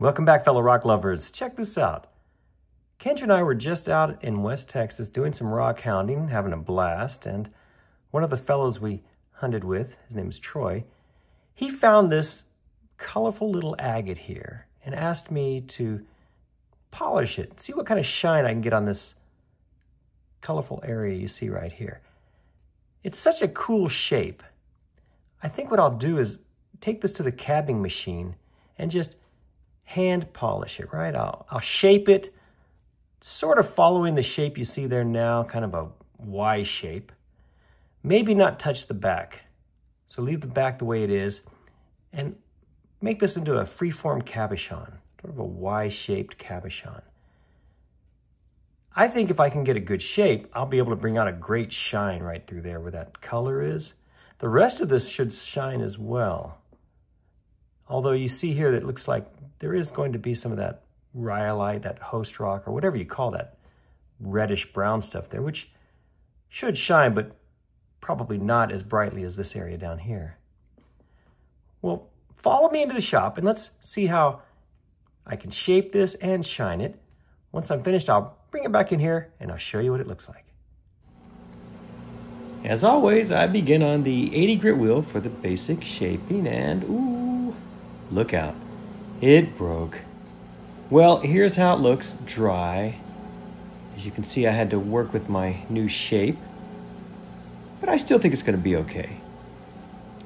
Welcome back, fellow rock lovers. Check this out. Kendra and I were just out in West Texas doing some rock hounding, having a blast, and one of the fellows we hunted with, his name is Troy, he found this colorful little agate here and asked me to polish it, see what kind of shine I can get on this colorful area you see right here. It's such a cool shape. I think what I'll do is take this to the cabbing machine and just hand polish it, right? I'll, I'll shape it, sort of following the shape you see there now, kind of a Y shape. Maybe not touch the back. So leave the back the way it is and make this into a freeform cabochon, sort of a Y-shaped cabochon. I think if I can get a good shape, I'll be able to bring out a great shine right through there where that color is. The rest of this should shine as well. Although you see here that it looks like there is going to be some of that rhyolite, that host rock, or whatever you call that reddish brown stuff there, which should shine, but probably not as brightly as this area down here. Well, follow me into the shop and let's see how I can shape this and shine it. Once I'm finished, I'll bring it back in here and I'll show you what it looks like. As always, I begin on the 80 grit wheel for the basic shaping and ooh, look out. It broke. Well, here's how it looks dry. As you can see, I had to work with my new shape, but I still think it's gonna be okay.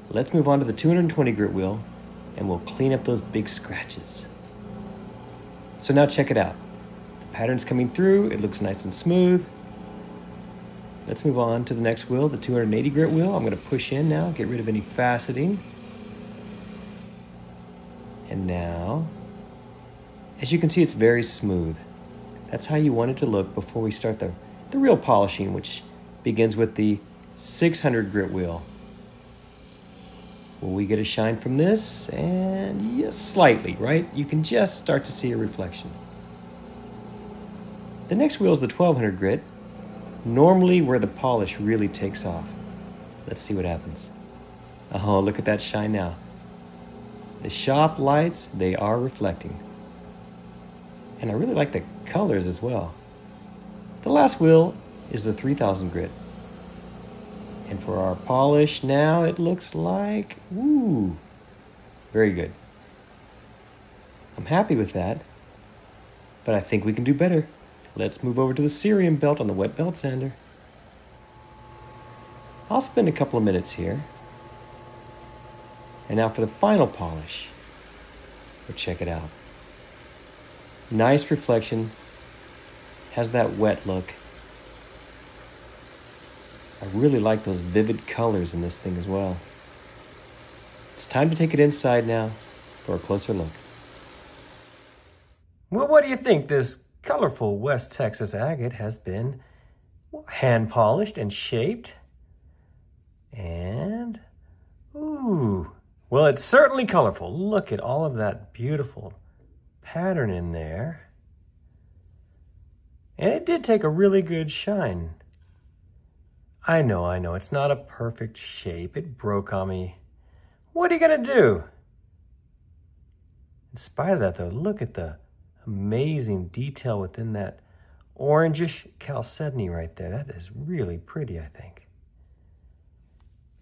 Let's move on to the 220 grit wheel and we'll clean up those big scratches. So now check it out. The pattern's coming through, it looks nice and smooth. Let's move on to the next wheel, the 280 grit wheel. I'm gonna push in now, get rid of any faceting. And now, as you can see, it's very smooth. That's how you want it to look before we start the, the real polishing, which begins with the 600 grit wheel. Will we get a shine from this? And yes, slightly, right? You can just start to see a reflection. The next wheel is the 1200 grit normally where the polish really takes off. Let's see what happens. Oh, look at that shine now. The shop lights, they are reflecting. And I really like the colors as well. The last wheel is the 3000 grit. And for our polish now, it looks like, ooh, very good. I'm happy with that, but I think we can do better. Let's move over to the cerium belt on the wet belt sander. I'll spend a couple of minutes here. And now for the final polish. We'll check it out. Nice reflection. Has that wet look. I really like those vivid colors in this thing as well. It's time to take it inside now for a closer look. Well, what do you think this colorful West Texas agate has been hand polished and shaped. And, ooh, well, it's certainly colorful. Look at all of that beautiful pattern in there. And it did take a really good shine. I know, I know, it's not a perfect shape. It broke on me. What are you going to do? In spite of that, though, look at the amazing detail within that orangish chalcedony right there. That is really pretty, I think.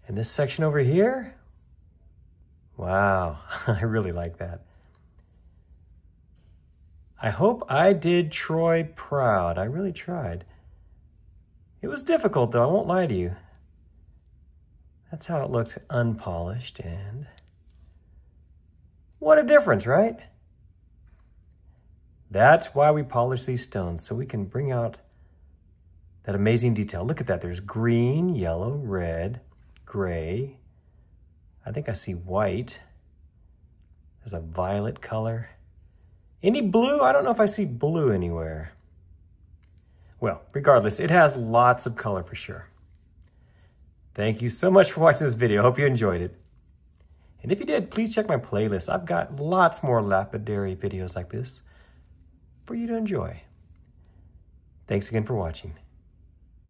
And this section over here, wow, I really like that. I hope I did Troy proud. I really tried. It was difficult though, I won't lie to you. That's how it looks unpolished and what a difference, right? That's why we polish these stones, so we can bring out that amazing detail. Look at that. There's green, yellow, red, gray. I think I see white. There's a violet color. Any blue? I don't know if I see blue anywhere. Well, regardless, it has lots of color for sure. Thank you so much for watching this video. I hope you enjoyed it. And if you did, please check my playlist. I've got lots more lapidary videos like this for you to enjoy. Thanks again for watching.